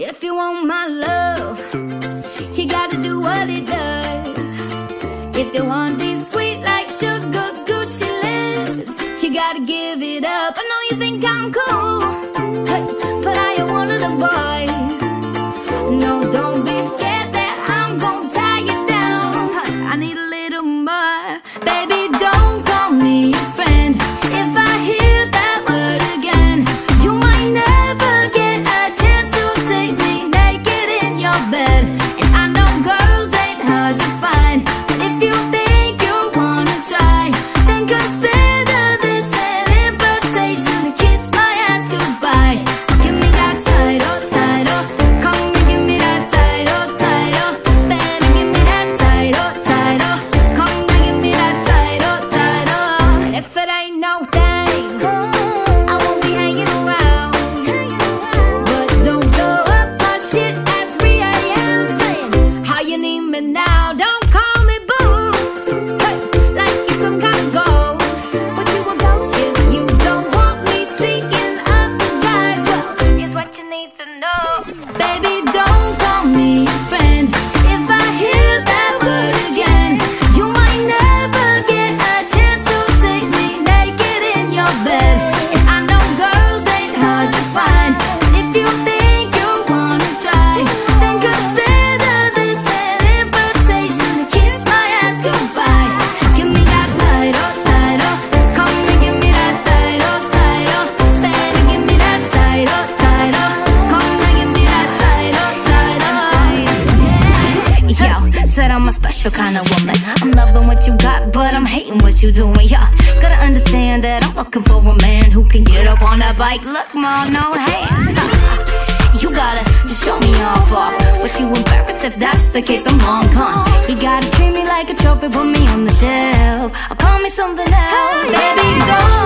If you want my love, you gotta do what it does. If you want this sweet like sugar Gucci lips, you gotta give it up. I know you think I'm cool. Baby said I'm a special kind of woman. I'm loving what you got, but I'm hating what you doing. Yeah, gotta understand that I'm looking for a man who can get up on that bike. Look, ma, no hands. you gotta just show me off, off. What you embarrassed if that's the case? I'm long gone. You gotta treat me like a trophy, put me on the shelf. Call me something else, baby. Don't.